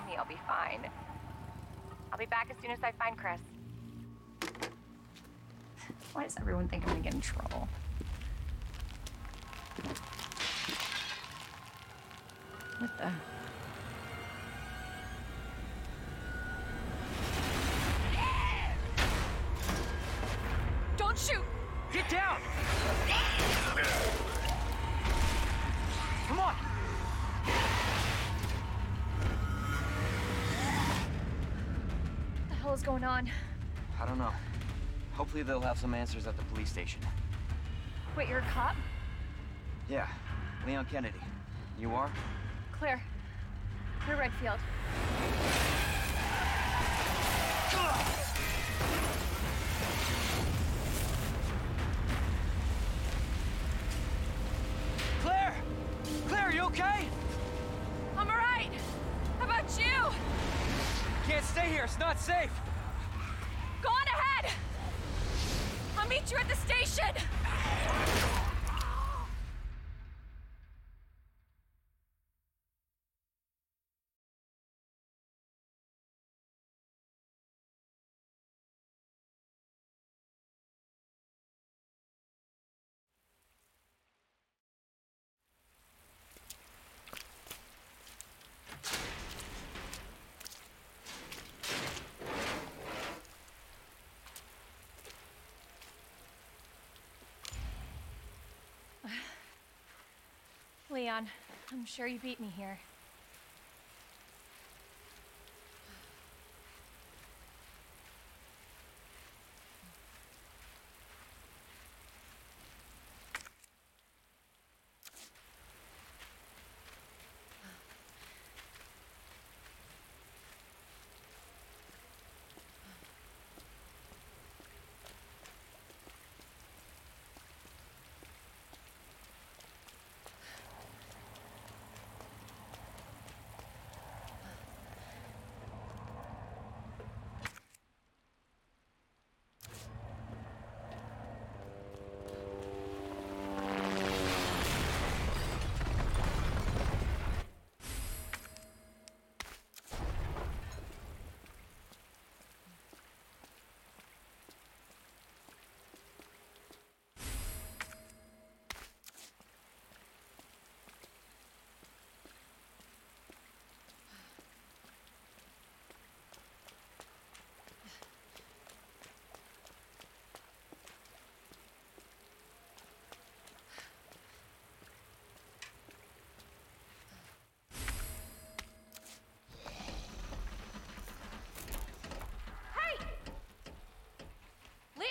know me, I'll be fine. I'll be back as soon as I find Chris. Why does everyone think I'm gonna get in trouble? What the? On? I don't know. Hopefully they'll have some answers at the police station. Wait, you're a cop? Yeah, Leon Kennedy. You are? Claire. Claire Redfield. Claire! Claire, you okay? I'm alright! How about you? Can't stay here, it's not safe! Go on ahead! I'll meet you at the station! Leon, I'm sure you beat me here. Hey! Leon?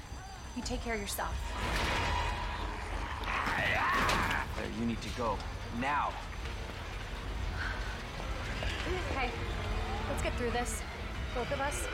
You take care of yourself. You need to go. Now! Okay, let's get through this. Both of us.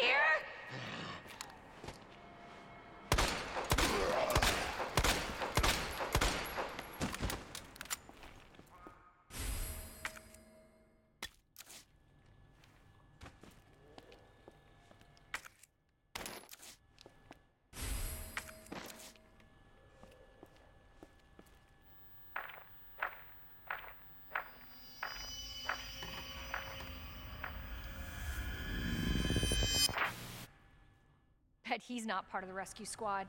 here? He's not part of the rescue squad.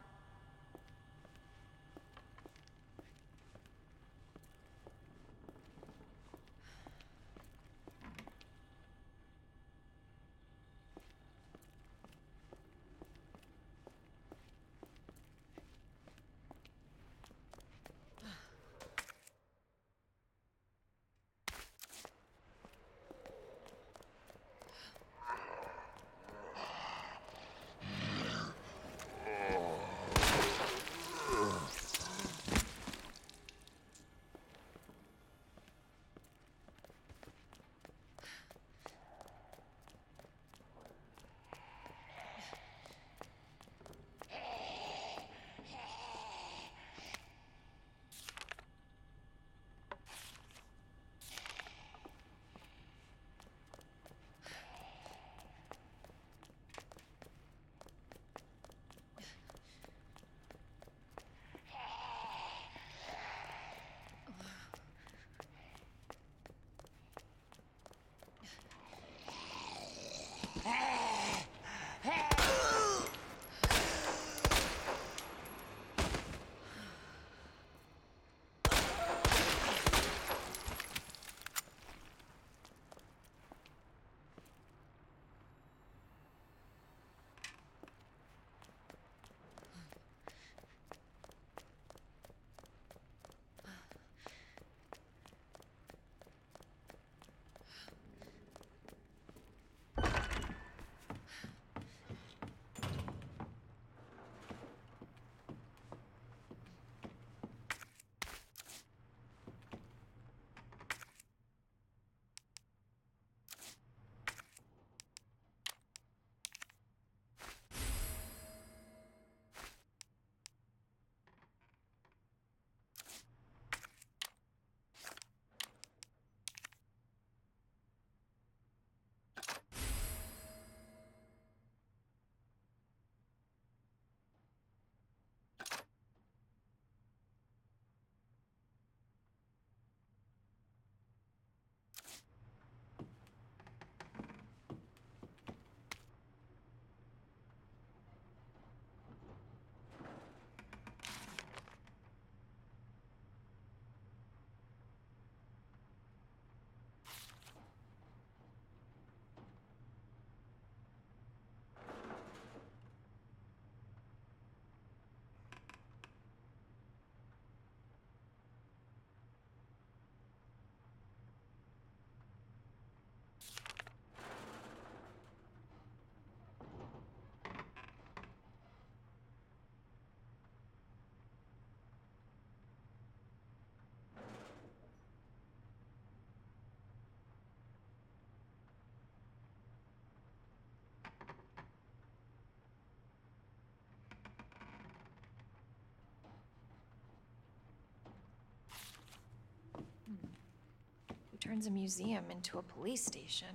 Turns a museum into a police station?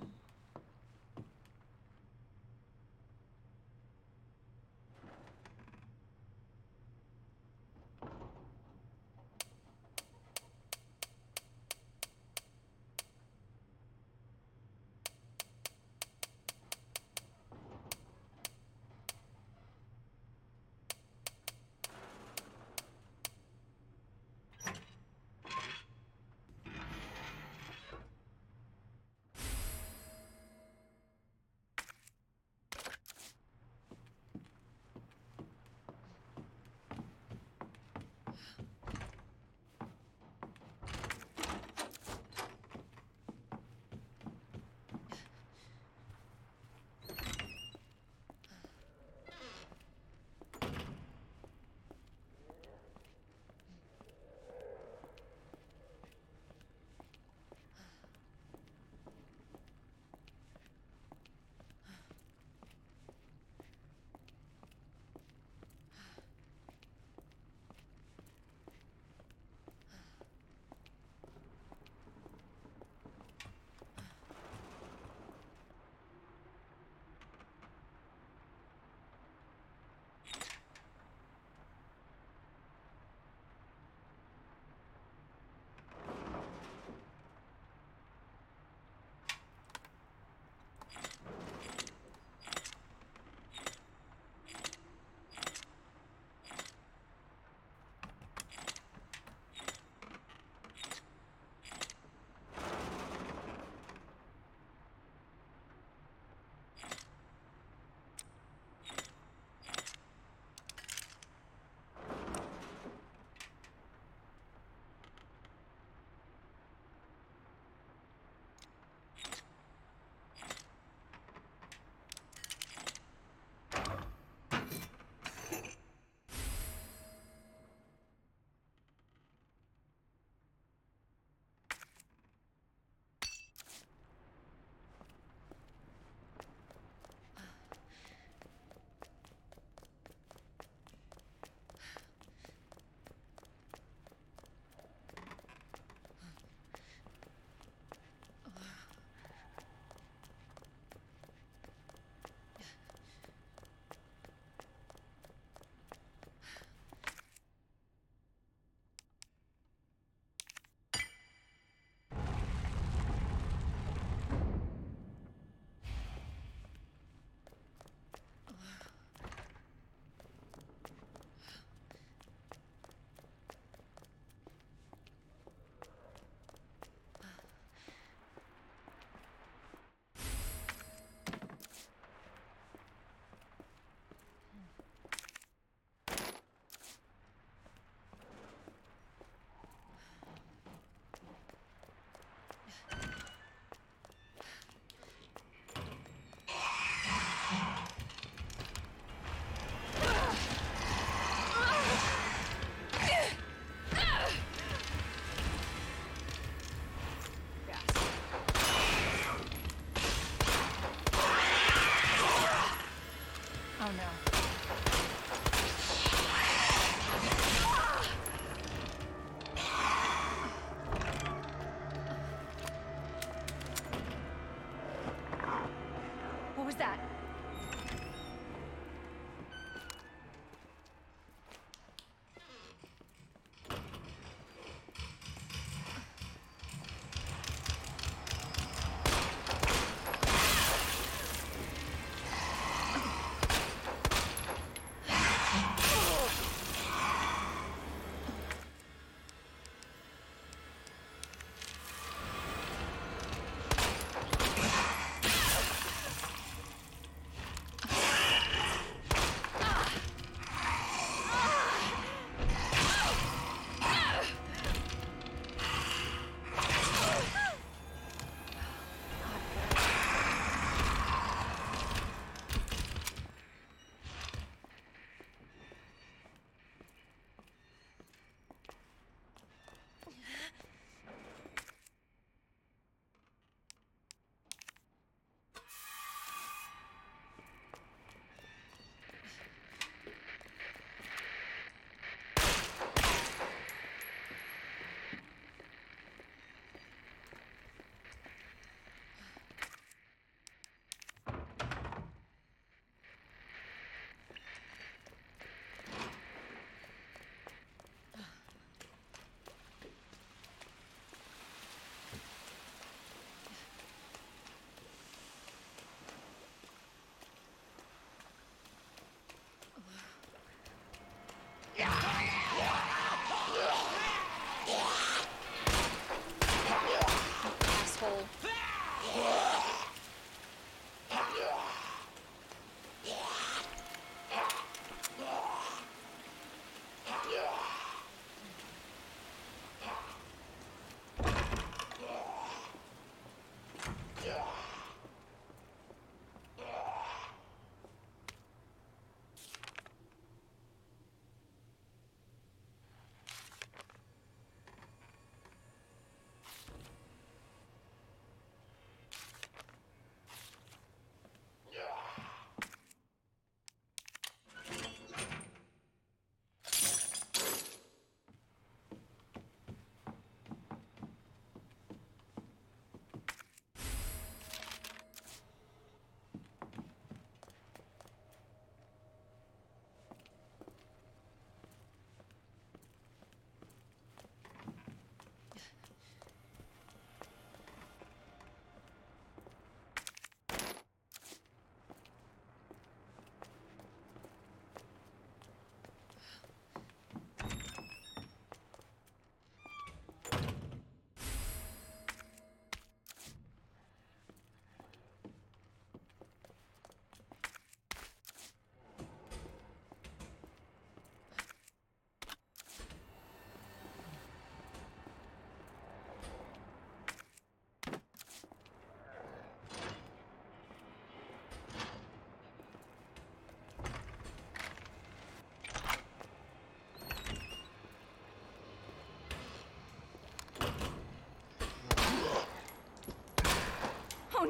Paul.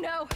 No!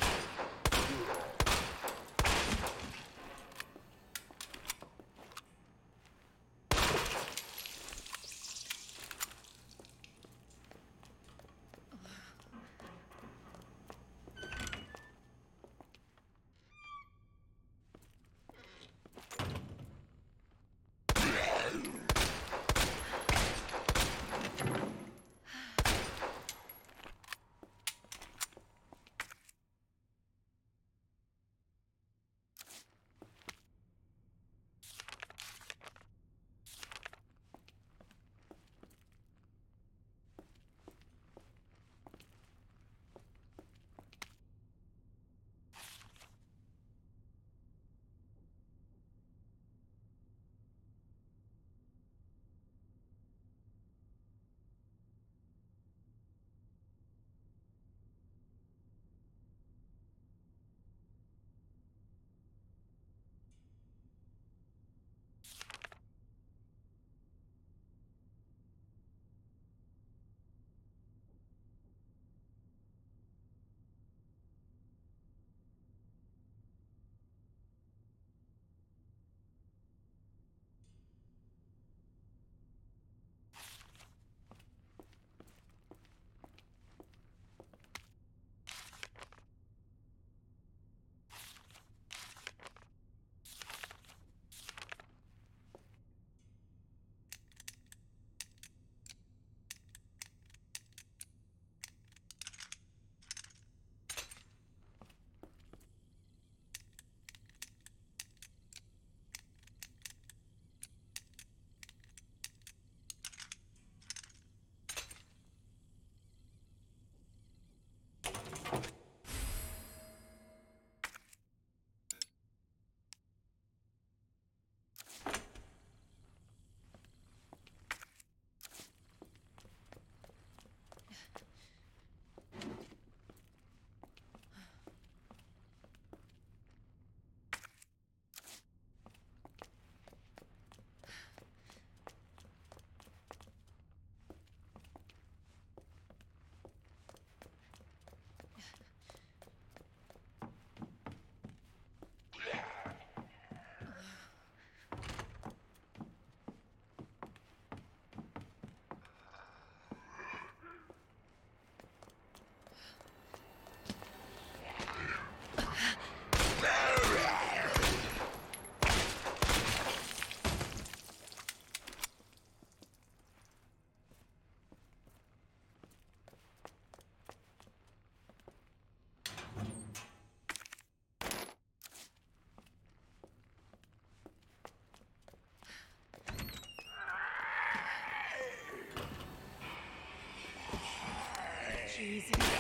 Jesus.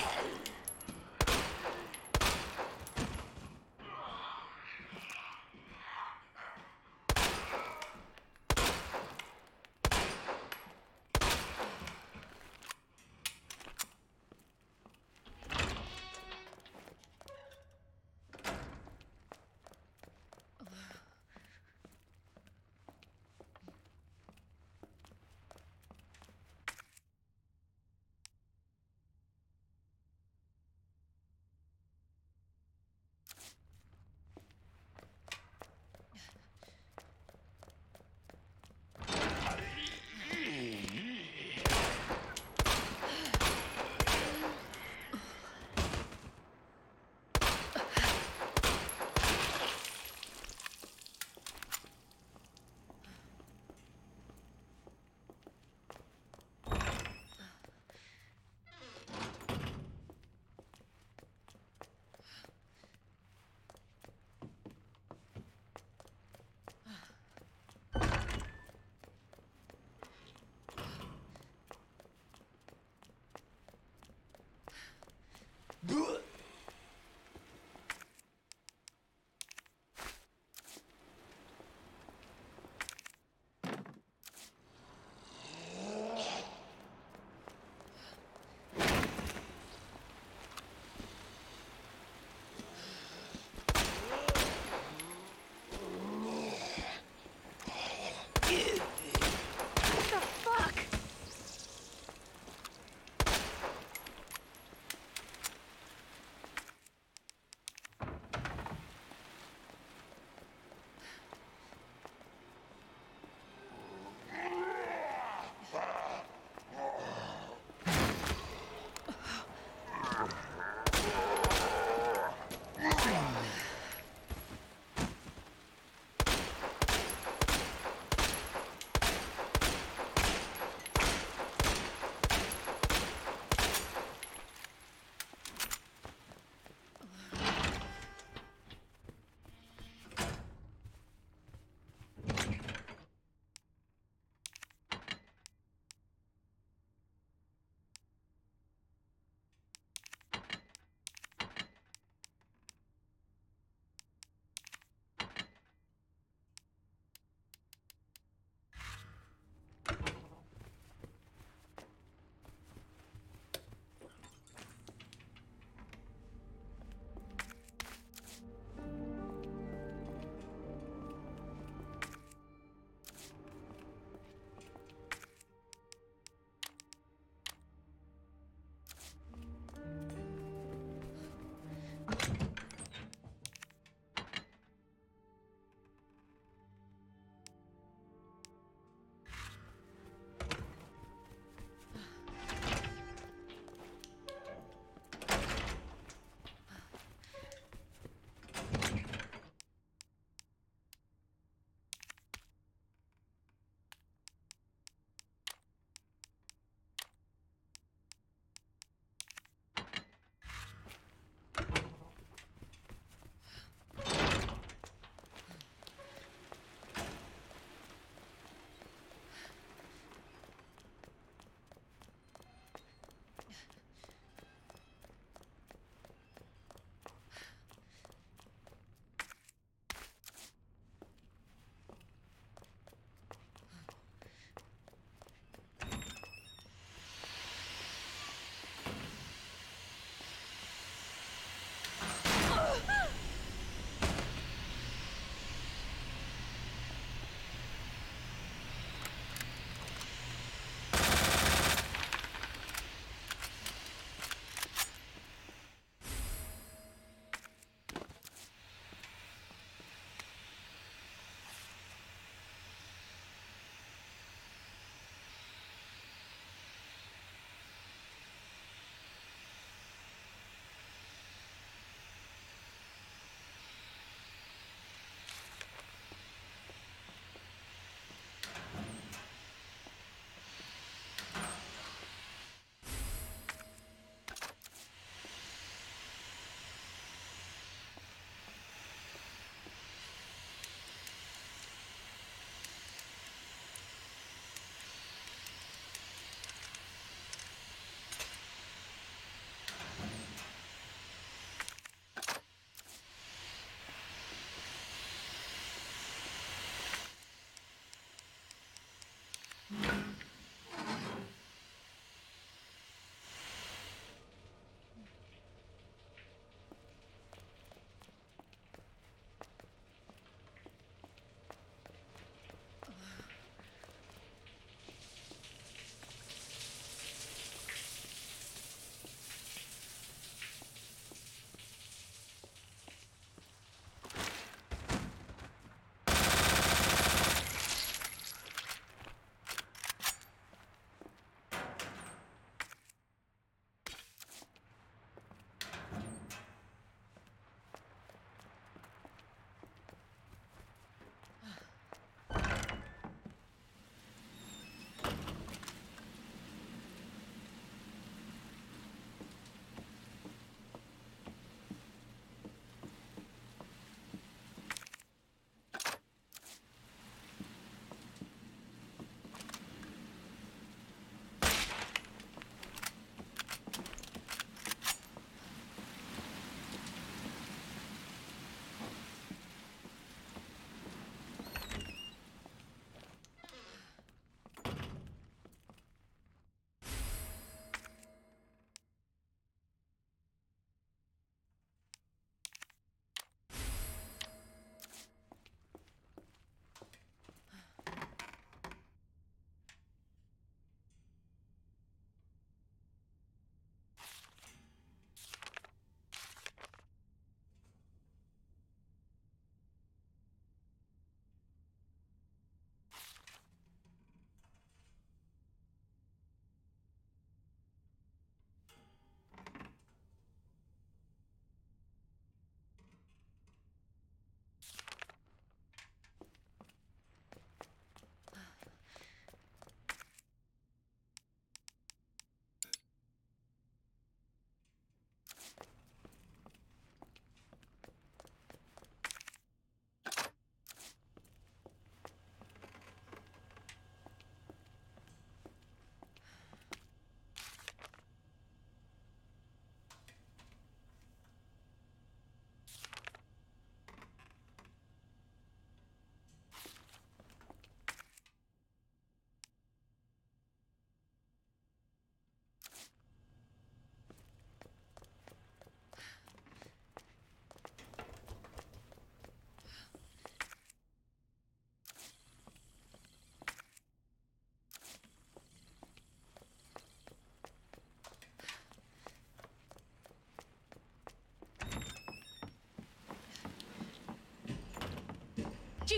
Bleh!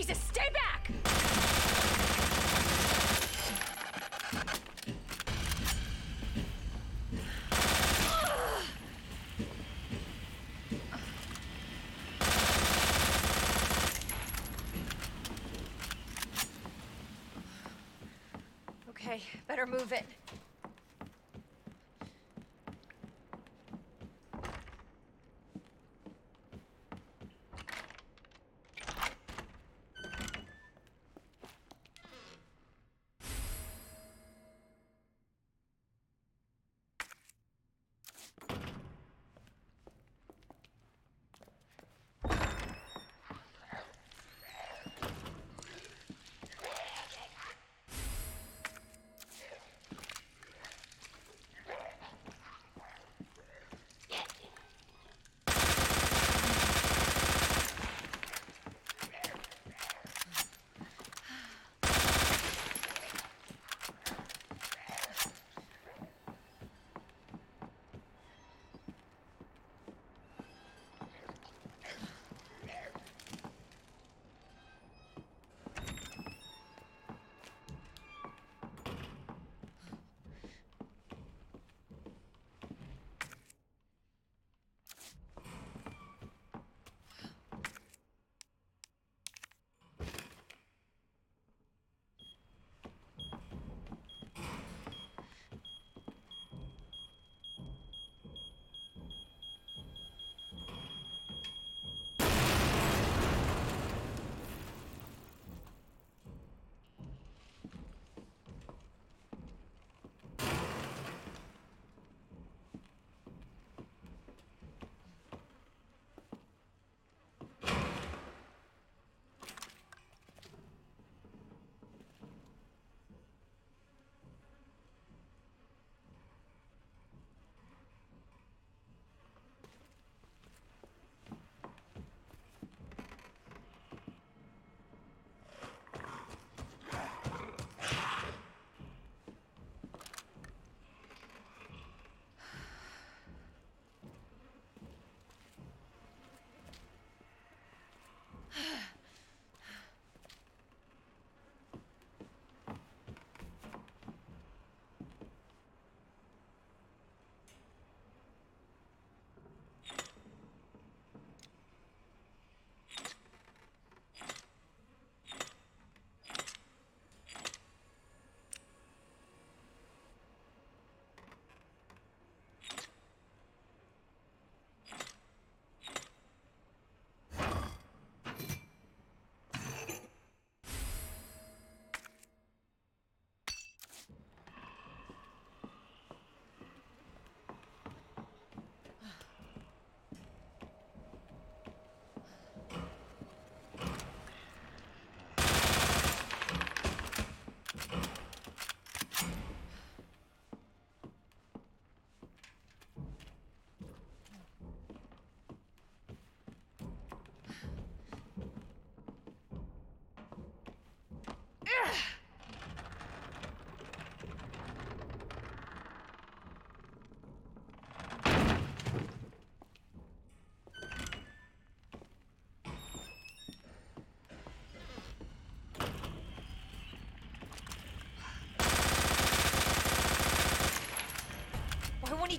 Jesus, stay back! Okay, better move it.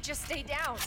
Just stay down?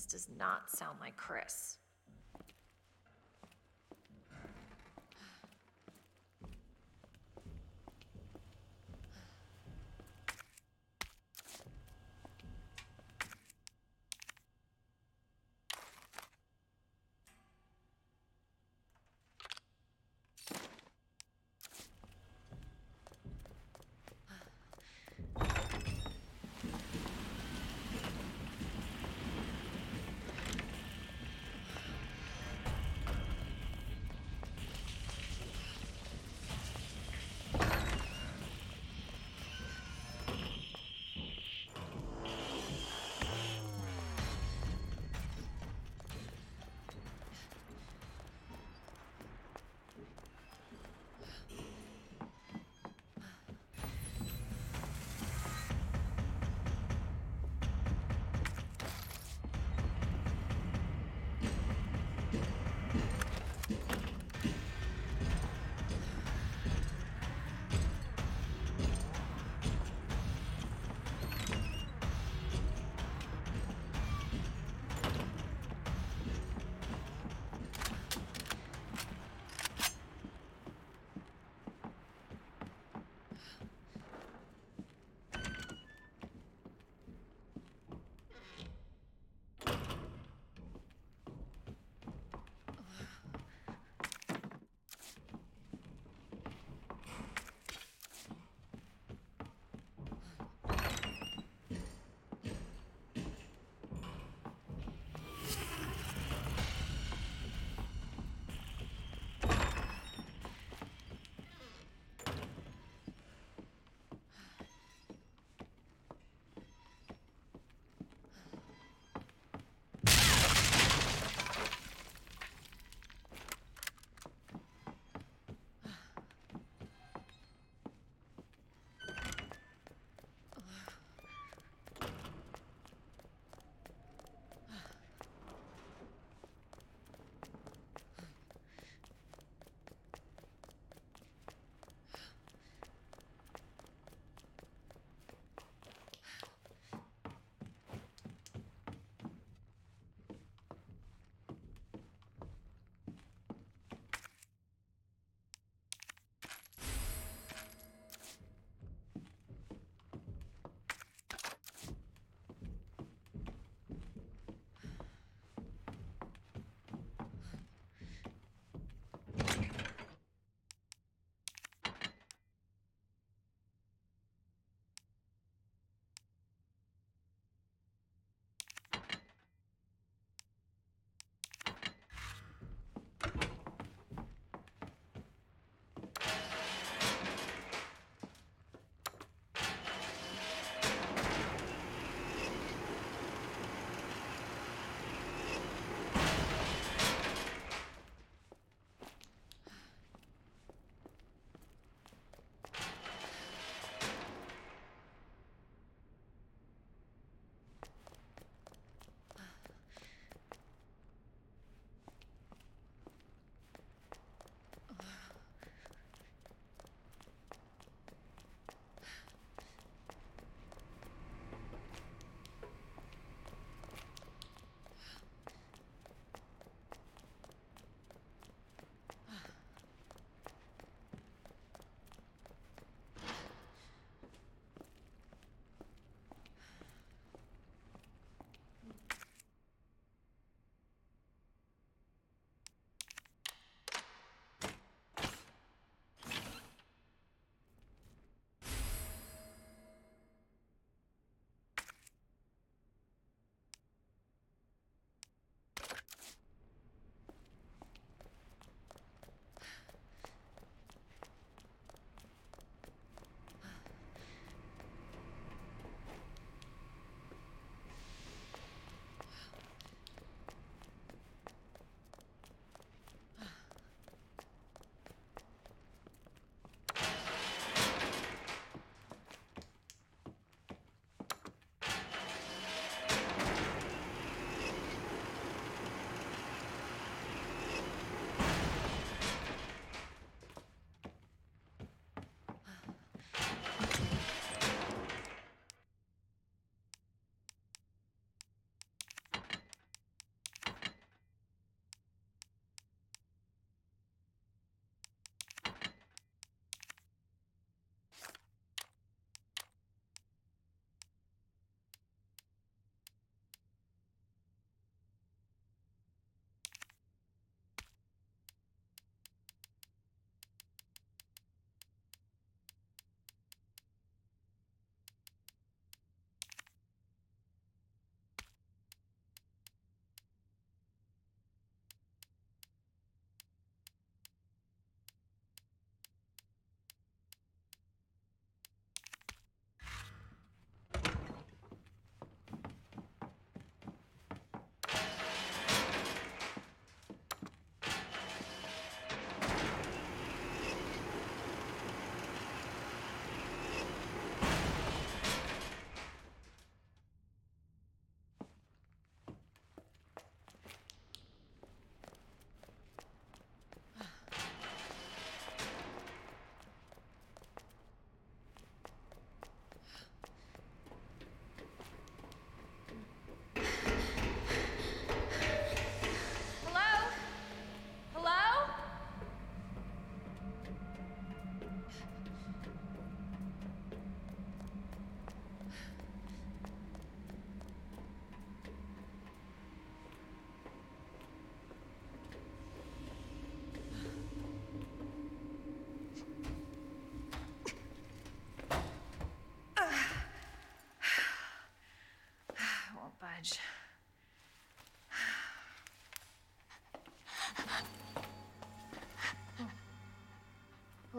This does not sound like Chris.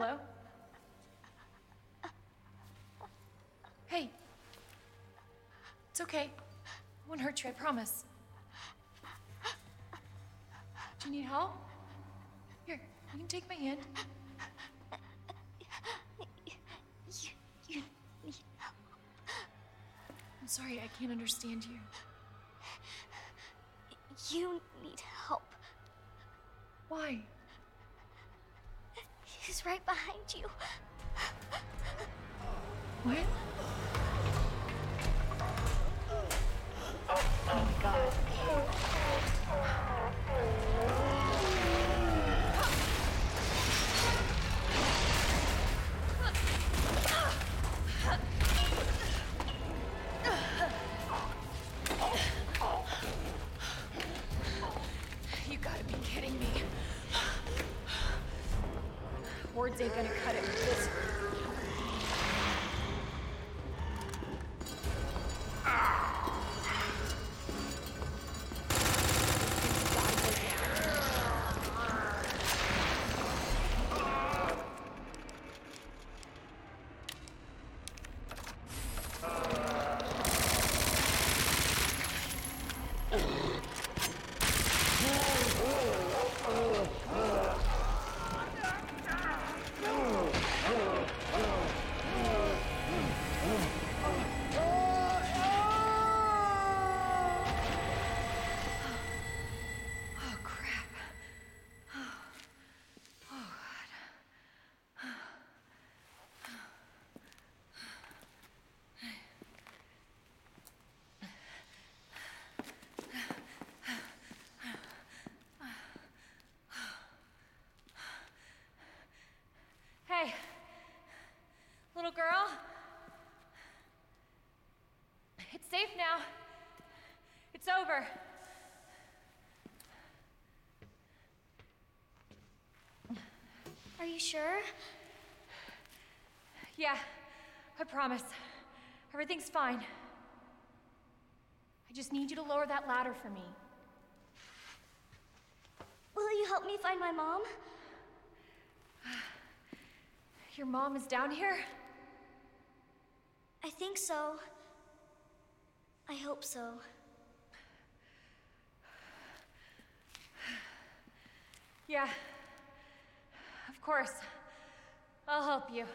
Hello? Hey. It's okay. I won't hurt you, I promise. Do you need help? Here, you can take my hand. You, you need help. I'm sorry, I can't understand you. You little girl. It's safe now. It's over. Are you sure? Yeah, I promise. Everything's fine. I just need you to lower that ladder for me. Will you help me find my mom? Your mom is down here? I think so. I hope so. Yeah. Of course. I'll help you.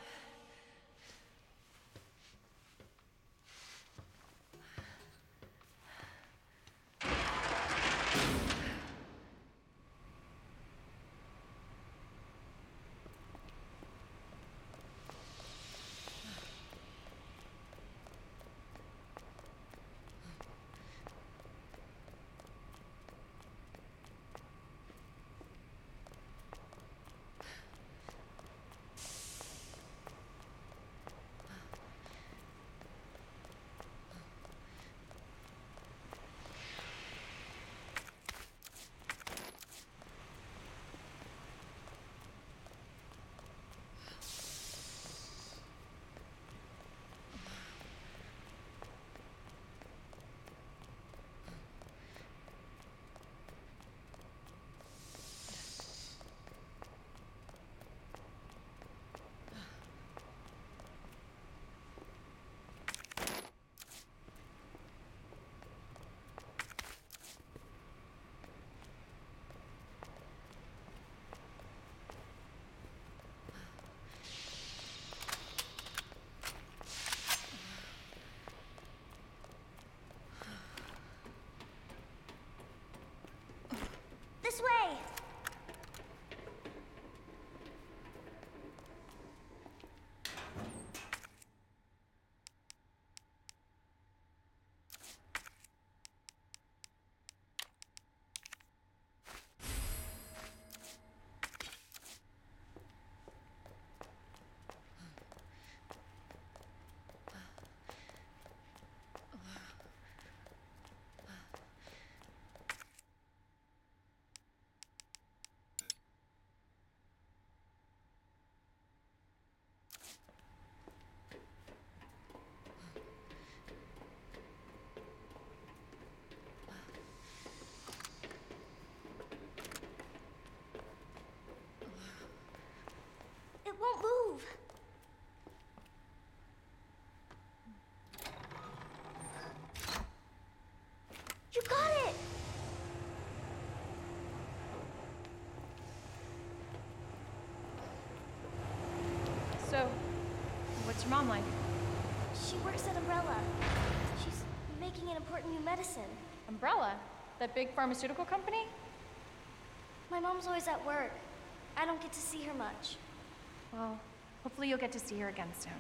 Your mom like? She works at Umbrella. She's making an important new medicine. Umbrella? That big pharmaceutical company? My mom's always at work. I don't get to see her much. Well, hopefully you'll get to see her again soon.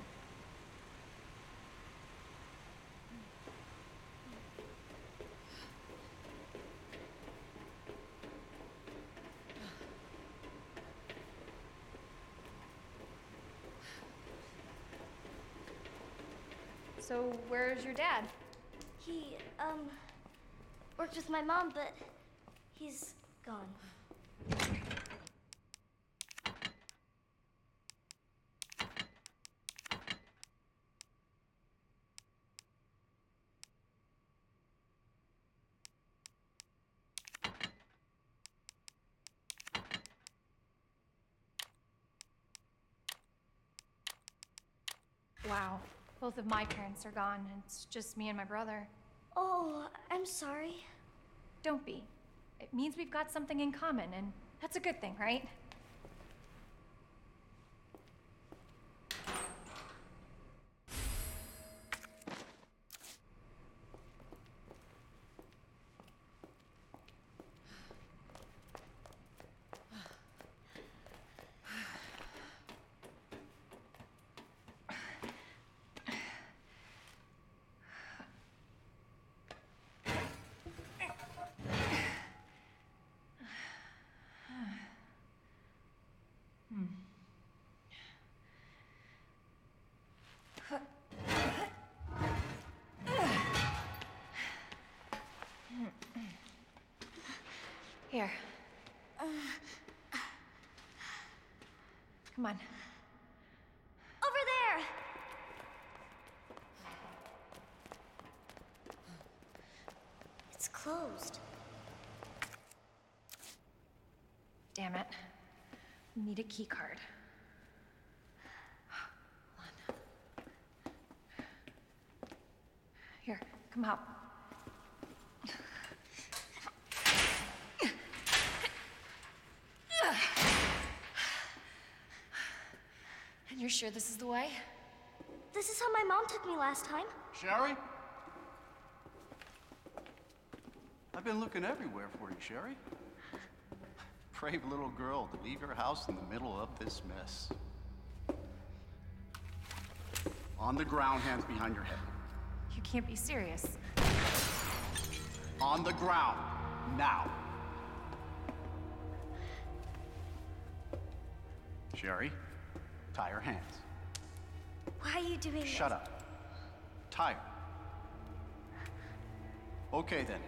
So, where's your dad? He, um, worked with my mom, but he's gone. Both of my parents are gone. and It's just me and my brother. Oh, I'm sorry. Don't be. It means we've got something in common, and that's a good thing, right? Here. Come on. Over there! It's closed. Damn it. We need a key card. Hold on. Here, come out. And you're sure this is the way? This is how my mom took me last time. Sherry? Been looking everywhere for you, Sherry. Brave little girl to leave your house in the middle of this mess. On the ground, hands behind your head. You can't be serious. On the ground, now. Sherry, tie her hands. Why are you doing this? Shut up. Tie her. Okay then.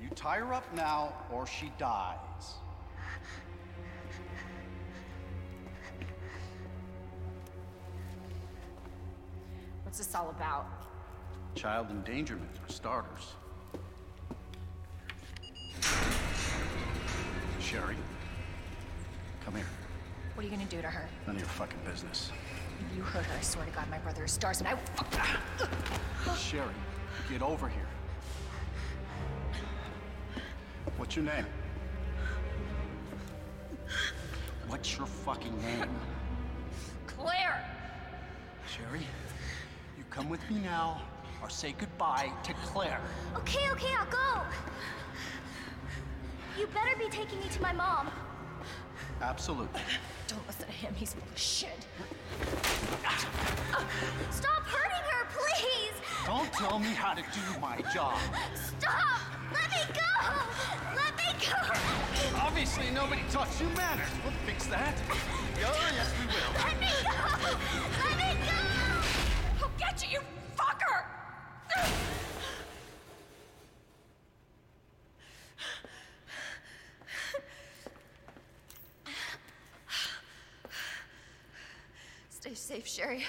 You tie her up now or she dies. What's this all about? Child endangerment for starters. Sherry, come here. What are you gonna do to her? None of your fucking business. If you hurt her, I swear to God, my brother is S.T.A.R.S. and I will Sherry, get over here. What's your name? What's your fucking name? Claire! Sherry, you come with me now or say goodbye to Claire. Okay, okay, I'll go. You better be taking me to my mom. Absolutely. Don't listen to him, he's full of shit. Stop hurting her, please! Don't tell me how to do my job. Stop! Let me go! Let me go! Obviously, nobody taught you manners. We'll fix that. Oh, yes, we will. Let me go! Let me go! I'll get you, you fucker! Stay safe, Sherry.